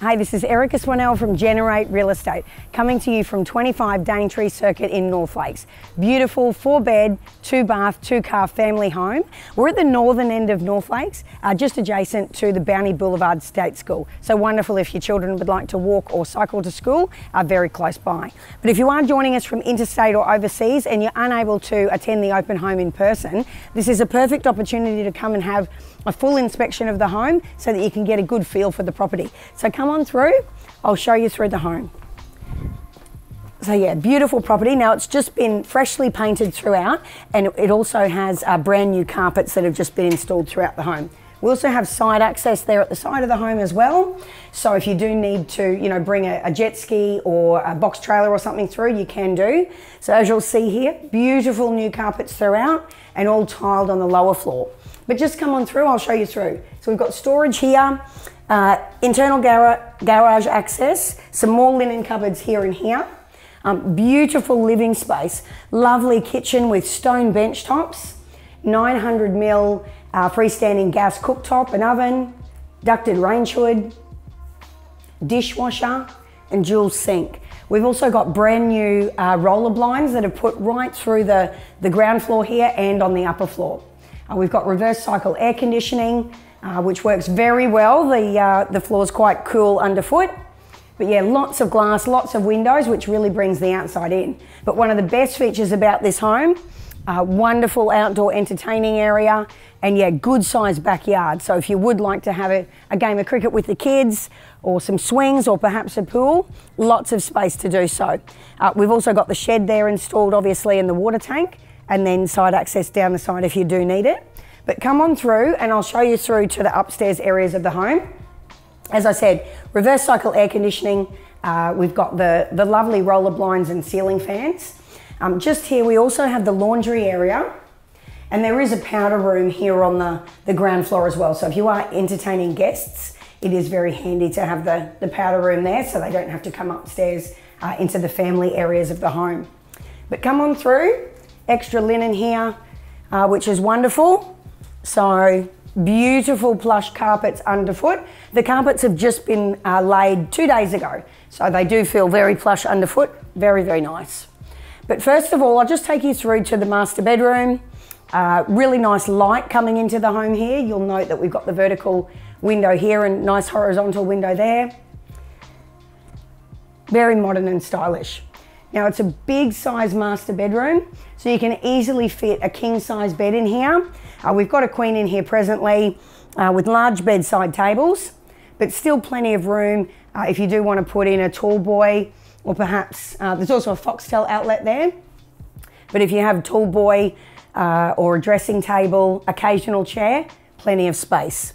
Hey, this is Erica Swanell from Generate Real Estate, coming to you from 25 Daintree Circuit in North Lakes. Beautiful four bed, two bath, two car family home. We're at the northern end of North Lakes, uh, just adjacent to the Bounty Boulevard State School. So wonderful if your children would like to walk or cycle to school, uh, very close by. But if you are joining us from interstate or overseas and you're unable to attend the open home in person, this is a perfect opportunity to come and have a full inspection of the home so that you can get a good feel for the property. So come on through, I'll show you through the home. So yeah, beautiful property. Now it's just been freshly painted throughout and it also has uh, brand new carpets that have just been installed throughout the home. We also have side access there at the side of the home as well. So if you do need to, you know, bring a, a, jet ski or a box trailer or something through, you can do. So as you'll see here, beautiful new carpets throughout and all tiled on the lower floor. But just come on through, I'll show you through. So we've got storage here, uh, internal gar garage access, some more linen cupboards here and here. Um, beautiful living space, lovely kitchen with stone bench tops, 900 mil uh, freestanding gas cooktop and oven, ducted range hood, dishwasher, and dual sink. We've also got brand new uh, roller blinds that are put right through the, the ground floor here and on the upper floor. Uh, we've got reverse cycle air conditioning, uh, which works very well. The, uh, the floor is quite cool underfoot. But yeah, lots of glass, lots of windows, which really brings the outside in. But one of the best features about this home, uh, wonderful outdoor entertaining area, and yeah, good sized backyard. So if you would like to have a, a game of cricket with the kids, or some swings, or perhaps a pool, lots of space to do so. Uh, we've also got the shed there installed, obviously, in the water tank, and then side access down the side if you do need it. But come on through and I'll show you through to the upstairs areas of the home. As I said, reverse cycle air conditioning. Uh, we've got the, the lovely roller blinds and ceiling fans. Um, just here, we also have the laundry area. And there is a powder room here on the, the ground floor as well. So if you are entertaining guests, it is very handy to have the, the powder room there so they don't have to come upstairs uh, into the family areas of the home. But come on through, extra linen here, uh, which is wonderful. So beautiful plush carpets underfoot. The carpets have just been uh, laid two days ago. So they do feel very plush underfoot, very, very nice. But first of all, I'll just take you through to the master bedroom. Uh, really nice light coming into the home here. You'll note that we've got the vertical window here and nice horizontal window there. Very modern and stylish. Now it's a big size master bedroom, so you can easily fit a king size bed in here. Uh, we've got a queen in here presently uh, with large bedside tables, but still plenty of room uh, if you do want to put in a tall boy or perhaps uh, there's also a Foxtel outlet there. But if you have tall boy uh, or a dressing table, occasional chair, plenty of space.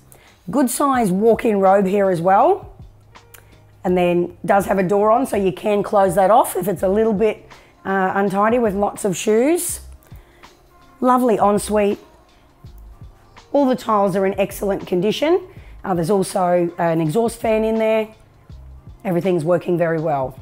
Good size walk-in robe here as well and then does have a door on so you can close that off if it's a little bit uh, untidy with lots of shoes. Lovely ensuite. All the tiles are in excellent condition. Uh, there's also an exhaust fan in there. Everything's working very well.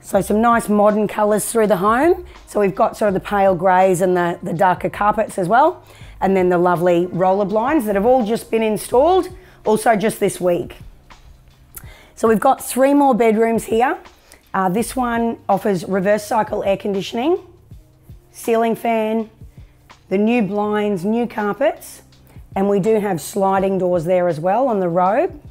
So some nice modern colours through the home. So we've got sort of the pale greys and the, the darker carpets as well. And then the lovely roller blinds that have all just been installed, also just this week. So we've got three more bedrooms here. Uh, this one offers reverse cycle air conditioning, ceiling fan, the new blinds, new carpets, and we do have sliding doors there as well on the robe.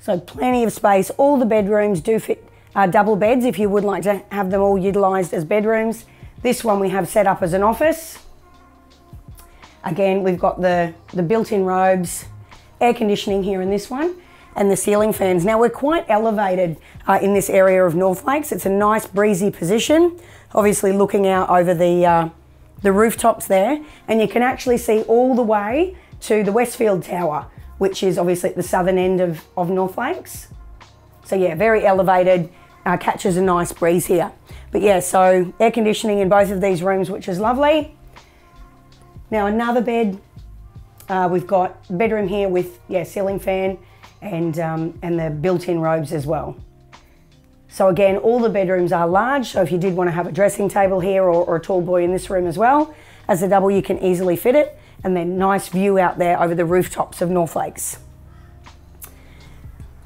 So plenty of space. All the bedrooms do fit uh, double beds if you would like to have them all utilised as bedrooms. This one we have set up as an office. Again, we've got the, the built-in robes, air conditioning here in this one and the ceiling fans. Now we're quite elevated uh, in this area of North Lakes. It's a nice breezy position, obviously looking out over the, uh, the rooftops there and you can actually see all the way to the Westfield Tower, which is obviously at the southern end of, of North Lakes. So yeah, very elevated, uh, catches a nice breeze here. But yeah, so air conditioning in both of these rooms, which is lovely. Now another bed, uh, we've got bedroom here with yeah ceiling fan and, um, and the built-in robes as well. So again, all the bedrooms are large, so if you did want to have a dressing table here or, or a tall boy in this room as well, as a double you can easily fit it, and then nice view out there over the rooftops of North Lakes.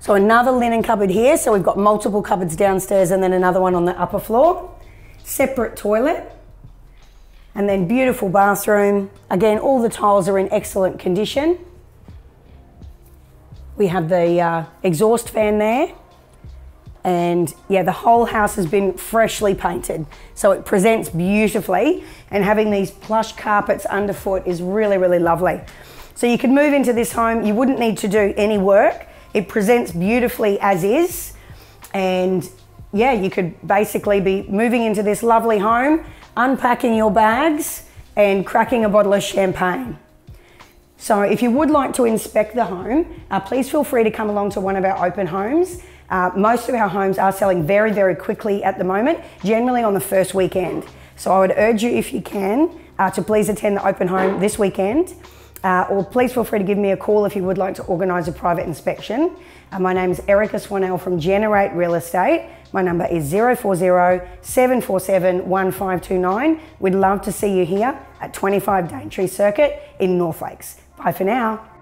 So another linen cupboard here. So we've got multiple cupboards downstairs and then another one on the upper floor. Separate toilet. And then beautiful bathroom. Again, all the tiles are in excellent condition. We have the uh, exhaust fan there. And yeah, the whole house has been freshly painted. So it presents beautifully. And having these plush carpets underfoot is really, really lovely. So you could move into this home. You wouldn't need to do any work. It presents beautifully as is. And yeah, you could basically be moving into this lovely home, unpacking your bags, and cracking a bottle of champagne. So, if you would like to inspect the home, uh, please feel free to come along to one of our open homes. Uh, most of our homes are selling very, very quickly at the moment, generally on the first weekend. So, I would urge you, if you can, uh, to please attend the open home this weekend. Uh, or please feel free to give me a call if you would like to organise a private inspection. Uh, my name is Erica Swanell from Generate Real Estate. My number is 040 747 1529. We'd love to see you here at 25 Daintree Circuit in North Lakes. Bye for now.